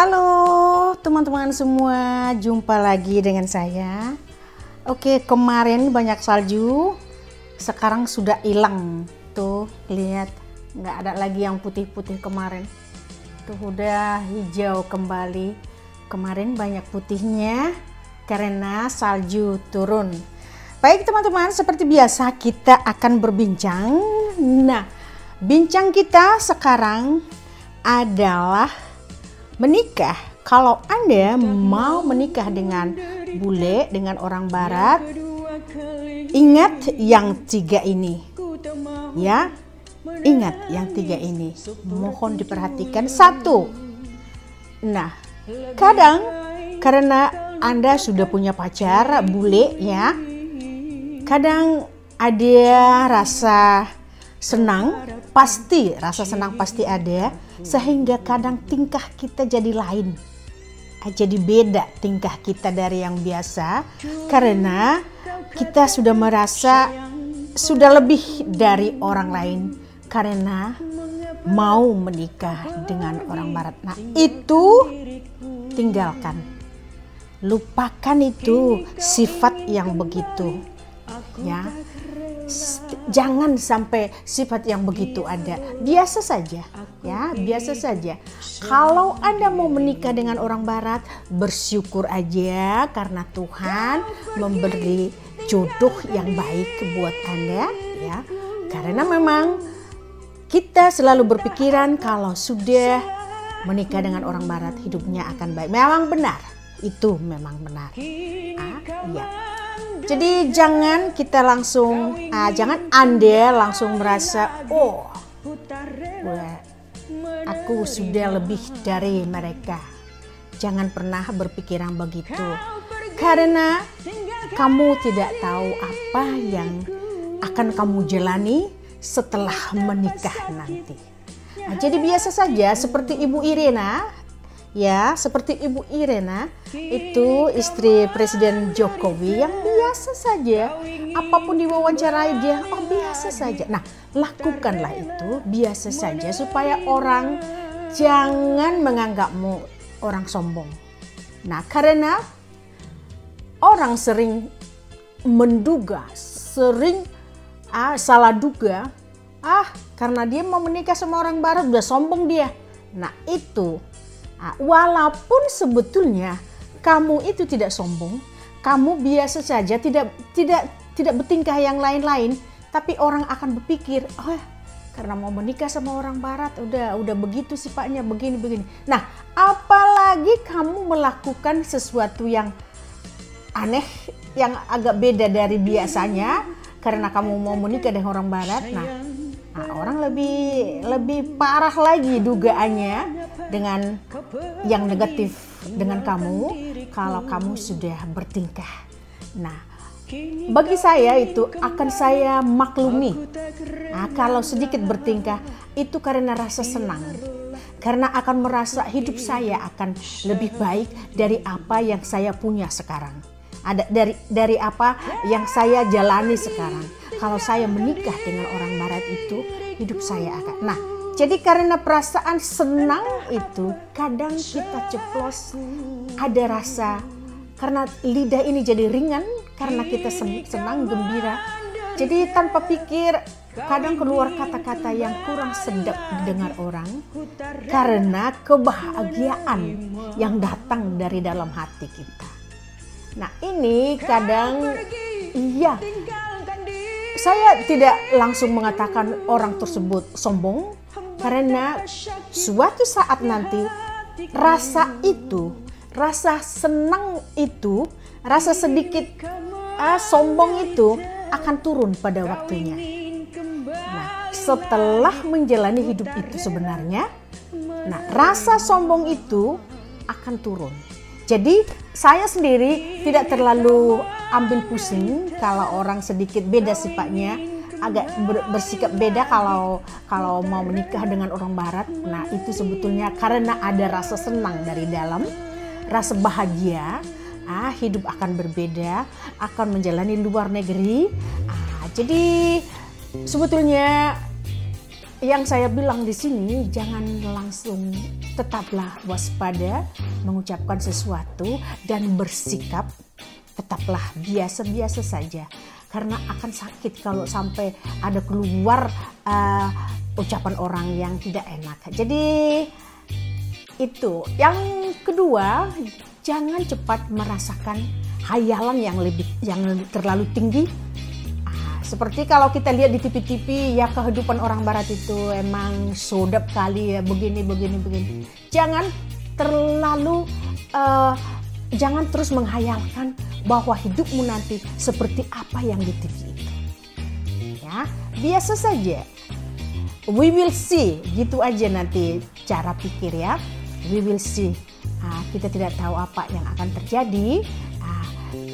Halo teman-teman semua, jumpa lagi dengan saya. Oke, kemarin banyak salju, sekarang sudah hilang. Tuh, lihat, nggak ada lagi yang putih-putih kemarin. Tuh udah hijau kembali. Kemarin banyak putihnya karena salju turun. Baik teman-teman, seperti biasa kita akan berbincang. Nah, bincang kita sekarang adalah menikah. Kalau Anda mau menikah dengan bule, dengan orang barat, ingat yang tiga ini. Ya, ingat yang tiga ini. Mohon diperhatikan. Satu, nah, kadang karena Anda sudah punya pacar bule ya, kadang ada rasa senang, pasti rasa senang pasti ada, sehingga kadang tingkah kita jadi lain. Jadi beda tingkah kita dari yang biasa karena kita sudah merasa sudah lebih dari orang lain karena mau menikah dengan orang barat. Nah, itu tinggalkan. Lupakan itu sifat yang begitu. Ya jangan sampai sifat yang begitu ada. Biasa saja, ya, biasa saja. Kalau Anda mau menikah dengan orang barat, bersyukur aja karena Tuhan memberi jodoh yang baik buat Anda, ya. Karena memang kita selalu berpikiran kalau sudah menikah dengan orang barat hidupnya akan baik. Memang benar, itu memang benar. Ah, iya. Jadi jangan kita langsung, uh, jangan anda langsung merasa, oh, wah, aku sudah lebih dari mereka. Jangan pernah berpikiran begitu, karena kamu tidak tahu apa yang akan kamu jalani setelah menikah nanti. Nah, jadi biasa saja seperti Ibu Irena ya seperti Ibu Irena itu istri Presiden Jokowi yang biasa saja. apa pun diwawancarai dia oh biasa saja. Nah lakukanlah itu biasa saja supaya orang jangan menganggapmu orang sombong. Nah karena orang sering menduga sering ah, salah duga ah karena dia mau menikah sama orang barat udah sombong dia. Nah itu Nah, walaupun sebetulnya kamu itu tidak sombong, kamu biasa saja, tidak tidak tidak bertingkah yang lain-lain, tapi orang akan berpikir, oh karena mau menikah sama orang barat, udah udah begitu sifatnya begini begini. Nah, apalagi kamu melakukan sesuatu yang aneh, yang agak beda dari biasanya, karena kamu mau menikah dengan orang barat, nah Nah, orang lebih lebih parah lagi dugaannya dengan yang negatif dengan kamu kalau kamu sudah bertingkah. Nah, bagi saya itu akan saya maklumi. Nah, kalau sedikit bertingkah itu karena rasa senang. Karena akan merasa hidup saya akan lebih baik dari apa yang saya punya sekarang. Ada dari dari apa yang saya jalani sekarang kalau saya menikah dengan orang barat itu hidup saya akan nah jadi karena perasaan senang itu kadang kita ceplos ada rasa. Karena lidah ini jadi ringan karena kita senang gembira. Jadi tanpa pikir kadang keluar kata-kata yang kurang sedap didengar orang. Karena kebahagiaan yang datang dari dalam hati kita. Nah ini kadang iya. Saya tidak langsung mengatakan orang tersebut sombong karena suatu saat nanti rasa itu, rasa senang itu, rasa sedikit uh, sombong itu akan turun pada waktunya. Nah, setelah menjalani hidup itu sebenarnya, nah rasa sombong itu akan turun. Jadi saya sendiri tidak terlalu ambil pusing kalau orang sedikit beda sifatnya agak bersikap beda kalau kalau mau menikah dengan orang barat. Nah itu sebetulnya karena ada rasa senang dari dalam rasa bahagia ah hidup akan berbeda akan menjalani luar negeri. Ah, jadi sebetulnya yang saya bilang di sini jangan langsung tetaplah waspada mengucapkan sesuatu dan bersikap tetaplah biasa-biasa saja karena akan sakit kalau sampai ada keluar uh, ucapan orang yang tidak enak. Jadi itu. Yang kedua, jangan cepat merasakan hayalan yang lebih yang terlalu tinggi seperti kalau kita lihat di TV-TV ya kehidupan orang barat itu emang sodap kali ya begini begini begini. Jangan terlalu uh, jangan terus menghayalkan bahwa hidupmu nanti seperti apa yang di TV itu. Ya, biasa saja. We will see, gitu aja nanti cara pikir ya. We will see. Nah, kita tidak tahu apa yang akan terjadi,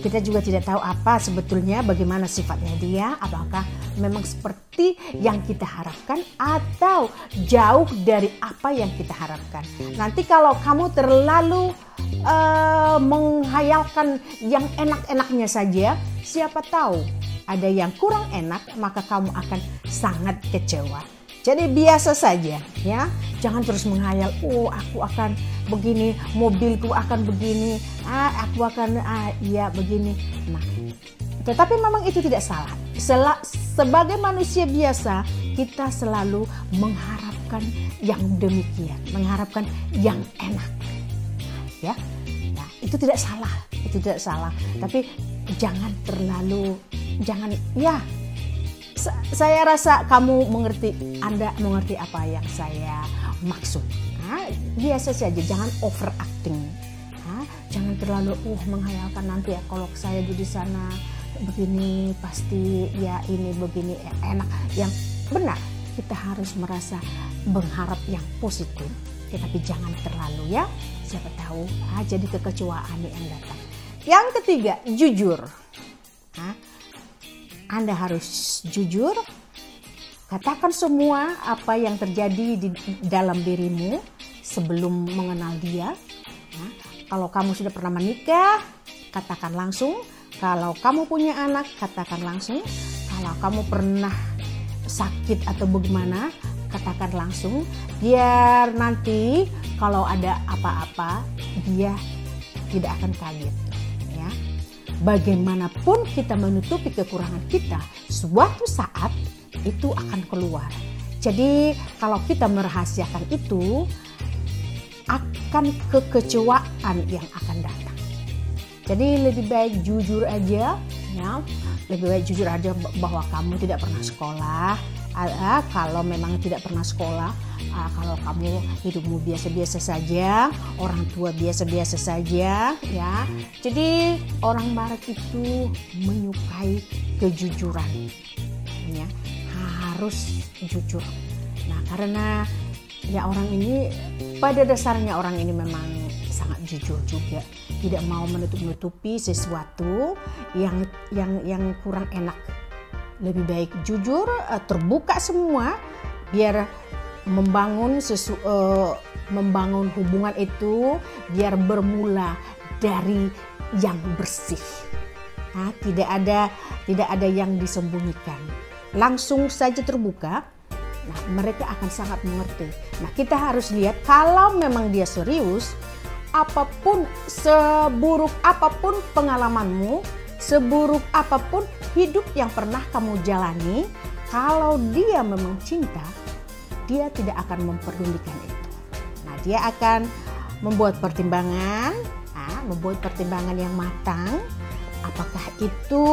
kita juga tidak tahu apa sebetulnya bagaimana sifatnya dia, apakah memang seperti yang kita harapkan atau jauh dari apa yang kita harapkan. Nanti kalau kamu terlalu uh, menghayalkan yang enak-enaknya saja, siapa tahu ada yang kurang enak, maka kamu akan sangat kecewa. Jadi biasa saja ya, jangan terus menghayal, oh aku akan begini, mobilku akan begini, ah aku akan ah iya begini. Nah, tetapi memang itu tidak salah. Sel sebagai manusia biasa, kita selalu mengharapkan yang demikian, mengharapkan yang enak. Ya. Nah, itu tidak salah, itu tidak salah. Tapi jangan terlalu jangan ya saya rasa kamu mengerti, Anda mengerti apa yang saya maksud. Nah, biasa saja, jangan overacting. Nah, jangan terlalu uh menghayalkan nanti ya kalau saya di sana begini pasti ya ini begini ya, enak. Yang benar kita harus merasa mengharap yang positif, tetapi jangan terlalu ya. Siapa tahu ah, jadi kekecewaan yang datang. Yang ketiga, jujur. Anda harus jujur, katakan semua apa yang terjadi di dalam dirimu sebelum mengenal dia. Nah, kalau kamu sudah pernah menikah, katakan langsung. Kalau kamu punya anak, katakan langsung. Kalau kamu pernah sakit atau bagaimana, katakan langsung. Biar nanti kalau ada apa-apa, dia tidak akan kaget bagaimanapun kita menutupi kekurangan kita, suatu saat itu akan keluar. Jadi kalau kita merahasiakan itu, akan kekecewaan yang akan datang. Jadi lebih baik jujur aja, ya. Lebih baik jujur aja bahwa kamu tidak pernah sekolah. Kalau memang tidak pernah sekolah, uh, kalau kamu hidupmu biasa-biasa saja, orang tua biasa-biasa saja, ya. Jadi orang Barat itu menyukai kejujuran, ya harus jujur. Nah karena ya orang ini pada dasarnya orang ini memang sangat jujur juga, tidak mau menutup-nutupi sesuatu yang yang yang kurang enak. Lebih baik jujur, eh, terbuka semua, biar membangun sesu, uh, membangun hubungan itu biar bermula dari yang bersih. Nah, tidak ada tidak ada yang disembunyikan. Langsung saja terbuka. Nah, mereka akan sangat mengerti. Nah, kita harus lihat kalau memang dia serius, apa pun seburuk apa pun pengalamanmu, seburuk apa pun hidup yang pernah kamu jalani, kalau dia memang cinta, dia tidak akan memperdulikan itu. Nah, dia akan membuat pertimbangan, nah, membuat pertimbangan yang matang. Apakah itu,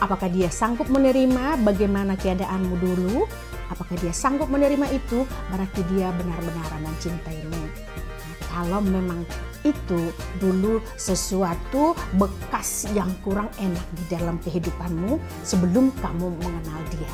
apakah dia sanggup menerima bagaimana keadaanmu dulu? Apakah dia sanggup menerima itu? Berarti dia benar-benar mencintaimu. Nah, kalau memang itu dulu sesuatu bekas yang kurang enak di dalam kehidupanmu sebelum kamu mengenal dia.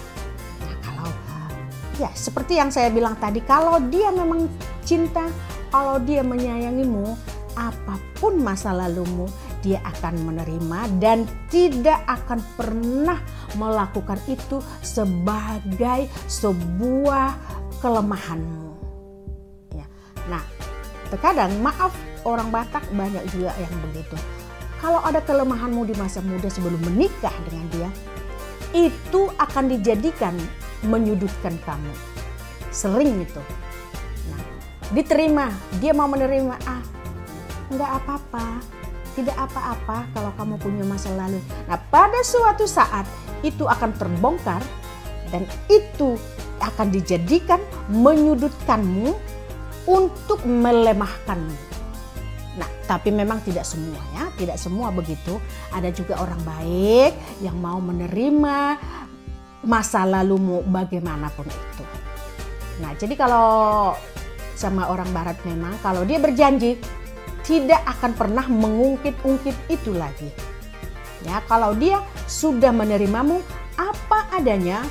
Ya, seperti yang saya bilang tadi, kalau dia memang cinta, kalau dia menyayangimu, apa pun masa lalumu, dia akan menerima dan tidak akan pernah melakukan itu sebagai sebuah kelemahanmu. Ya. Nah, terkadang maaf orang Batak banyak juga yang begitu. Kalau ada kelemahanmu di masa muda sebelum menikah dengan dia, itu akan dijadikan menyudutkan kamu. Sering itu. Nah, diterima, dia mau menerima, ah nggak apa-apa, tidak apa-apa kalau kamu punya masa lalu. Nah pada suatu saat itu akan terbongkar dan itu akan dijadikan menyudutkanmu untuk melemahkanmu. Nah, tapi memang tidak semua ya, tidak semua begitu. Ada juga orang baik yang mau menerima masa lalumu bagaimanapun itu. Nah, jadi kalau sama orang barat memang kalau dia berjanji tidak akan pernah mengungkit-ungkit itu lagi. Ya, kalau dia sudah menerimamu apa adanya,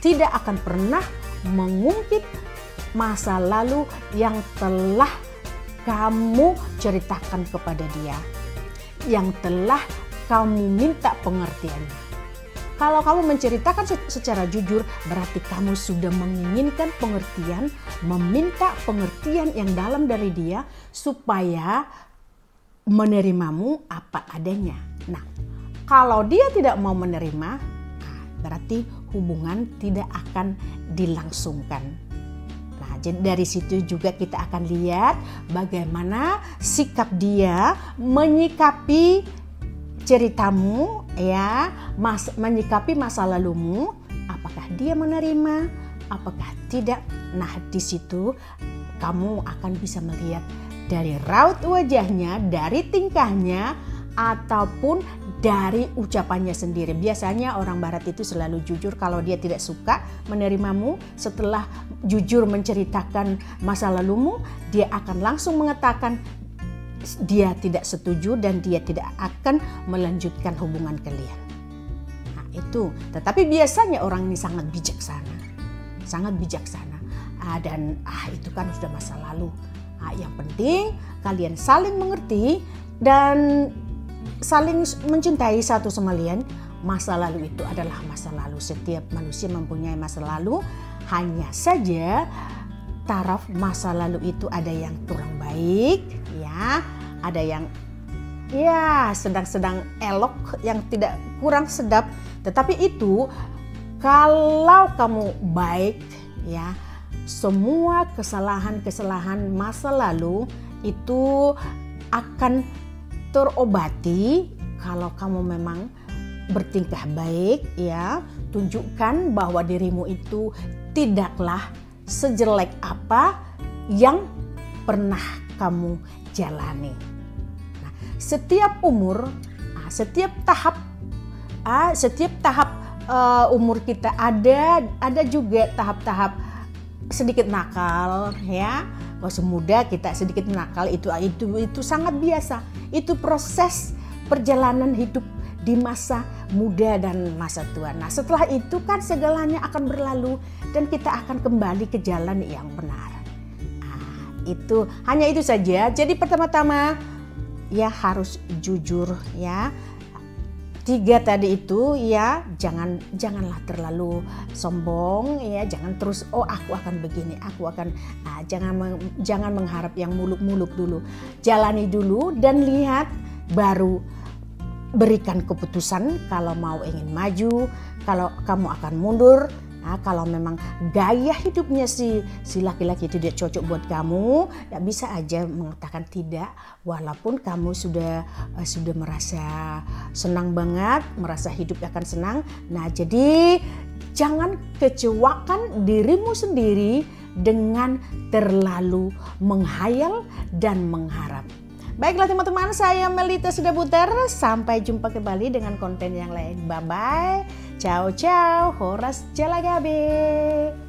tidak akan pernah mengungkit masa lalu yang telah kamu ceritakan kepada dia, yang telah kamu minta pengertiannya. Kalau kamu menceritakan secara jujur, berarti kamu sudah menginginkan pengertian, meminta pengertian yang dalam dari dia, supaya menerimamu apa adanya. Nah, kalau dia tidak mau menerima, nah, berarti hubungan tidak akan dilangsungkan. Jadi dari situ juga kita akan lihat bagaimana sikap dia menyikapi ceritamu ya, mas, menyikapi masa lalumu, apakah dia menerima, apakah tidak. Nah, di situ kamu akan bisa melihat dari raut wajahnya, dari tingkahnya ataupun dari ucapannya sendiri. Biasanya orang barat itu selalu jujur kalau dia tidak suka menerimamu setelah jujur menceritakan masa lalumu, dia akan langsung mengatakan dia tidak setuju dan dia tidak akan melanjutkan hubungan kalian. Nah, itu. Tetapi biasanya orang ini sangat bijaksana. Sangat bijaksana. Ah, dan ah itu kan sudah masa lalu. Ah, yang penting kalian saling mengerti dan saling mencintai satu sama lain, masa lalu itu adalah masa lalu. Setiap manusia mempunyai masa lalu, hanya saja taraf masa lalu itu ada yang kurang baik, ya, ada yang ya sedang-sedang elok, yang tidak kurang sedap. Tetapi itu kalau kamu baik, ya, semua kesalahan-kesalahan masa lalu itu akan terobati kalau kamu memang bertingkah baik ya tunjukkan bahwa dirimu itu tidaklah sejelek apa yang pernah kamu jalani. Nah, setiap umur, ah, setiap tahap, ah, setiap tahap uh, umur kita ada ada juga tahap-tahap sedikit nakal ya waktu muda kita sedikit nakal itu itu itu sangat biasa. Itu proses perjalanan hidup di masa muda dan masa tua. Nah, setelah itu kan segalanya akan berlalu dan kita akan kembali ke jalan yang benar. Nah, itu hanya itu saja. Jadi pertama-tama ya harus jujur ya tiga tadi itu ya jangan janganlah terlalu sombong ya jangan terus oh aku akan begini aku akan nah, jangan jangan mengharap yang muluk-muluk dulu. Jalani dulu dan lihat baru berikan keputusan kalau mau ingin maju kalau kamu akan mundur Nah, kalau memang gaya hidupnya si si laki-laki itu tidak cocok buat kamu, ya bisa aja mengatakan tidak walaupun kamu sudah uh, sudah merasa senang banget, merasa hidup akan senang. Nah, jadi jangan kecewakan dirimu sendiri dengan terlalu menghayal dan mengharap. Baiklah teman-teman, saya Melita sudah putar. Sampai jumpa kembali dengan konten yang lain. Bye-bye. Ciao ciao, Horas Jalagabe.